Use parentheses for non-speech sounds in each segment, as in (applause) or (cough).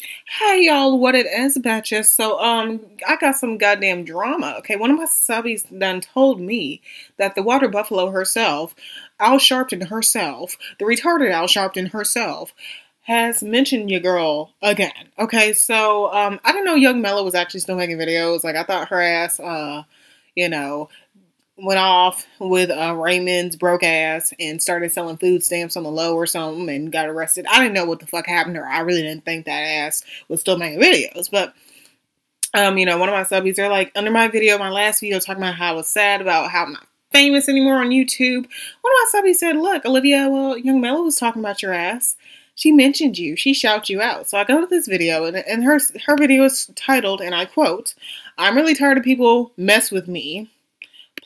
Hey y'all, what it is, bitches. So, um, I got some goddamn drama. Okay, one of my subbies done told me that the water buffalo herself, Al Sharpton herself, the retarded Al Sharpton herself, has mentioned your girl again. Okay, so um, I didn't know Young Melo was actually still making videos. Like I thought her ass, uh, you know, went off with uh, Raymond's broke ass and started selling food stamps on the low or something and got arrested. I didn't know what the fuck happened her. I really didn't think that ass was still making videos. But, um, you know, one of my subbies, they're like, under my video, my last video, talking about how I was sad about how I'm not famous anymore on YouTube. One of my subbies said, look, Olivia, well, Young Melo was talking about your ass. She mentioned you. She shouted you out. So I go to this video, and, and her her video is titled, and I quote, "I'm really tired of people mess with me."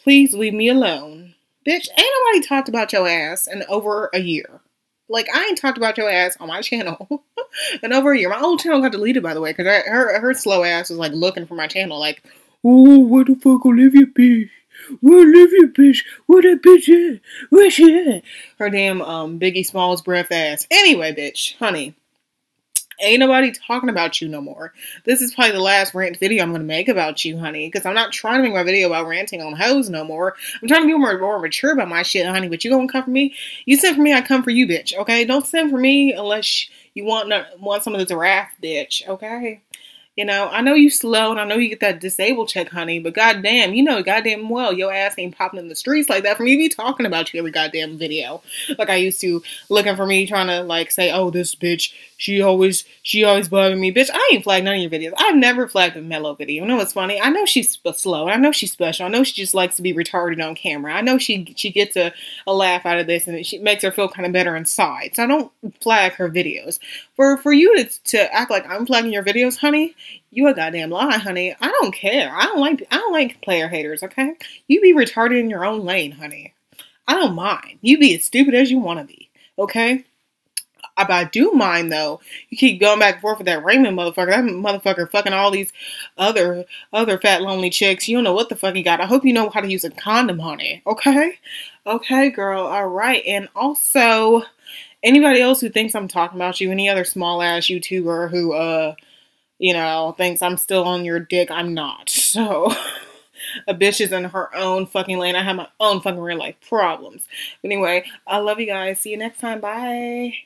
Please leave me alone. Bitch, ain't nobody talked about your ass in over a year. Like, I ain't talked about your ass on my (laughs) channel in over a year. My old channel got deleted, by the way, because her, her slow ass was, like, looking for my channel, like, oh, what the fuck, Olivia bitch? Where Olivia bitch? Where that bitch at? Where she at? Her damn, um, Biggie Smalls breath ass. Anyway, bitch, honey, Ain't nobody talking about you no more. This is probably the last rant video I'm going to make about you, honey, because I'm not trying to make my video about ranting on hoes no more. I'm trying to be more, more mature about my shit, honey, but you going to come for me? You send for me, I come for you, bitch, okay? Don't send for me unless you want, want some of this wrath, bitch, okay? You know, I know you slow and I know you get that disabled check, honey, but goddamn, you know goddamn well your ass ain't popping in the streets like that for me to be talking about you every goddamn video. Like I used to looking for me trying to like say, oh this bitch, she always she always bothering me. Bitch, I ain't flagged none of your videos. I've never flagged a Melo video. You know what's funny? I know she's slow. And I know she's special. I know she just likes to be retarded on camera. I know she she gets a, a laugh out of this and she makes her feel kind of better inside. So I don't flag her videos. For for you to, to act like I'm flagging your videos, honey, you a goddamn lie, honey. I don't care. I don't like I don't like player haters, okay? You be retarded in your own lane, honey. I don't mind. You be as stupid as you want to be, okay? But I do mind though. You keep going back and forth with that Raymond motherfucker. That motherfucker fucking all these other other fat lonely chicks. You don't know what the fuck he got. I hope you know how to use a condom, honey. Okay, okay, girl. All right. And also, anybody else who thinks I'm talking about you, any other small ass YouTuber who uh you know, thinks I'm still on your dick. I'm not. (laughs) So, a bitch is in her own fucking lane. I have my own fucking real life problems. Anyway, I love you guys. See you next time. Bye.